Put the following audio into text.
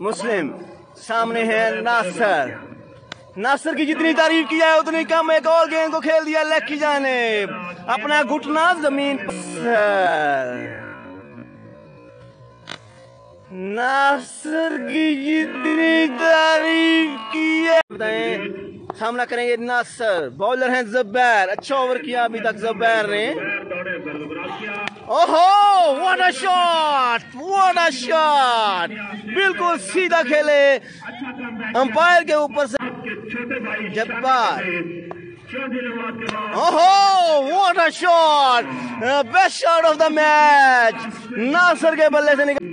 मुस्लिम, सामने है नासर। नासर की जितनी तारीफ़ की जाए, उतनी कम। एक और गेंद को खेल दिया लेग की जाने अपना घुटना ज़मीन नासर की जितनी तारीफ़ की है। बताएँ, सामना करेंगे नासर। बॉलर हैं जब्बैर। अच्छा ओवर किया अभी तक जब्बैर ने। ओहो what a shot what a shot बिल्कुल सीधा खेले। अंपायर के ऊपर से जब्बार। ओहो what a shot best shot of the match Nasir के बल्ले से निकल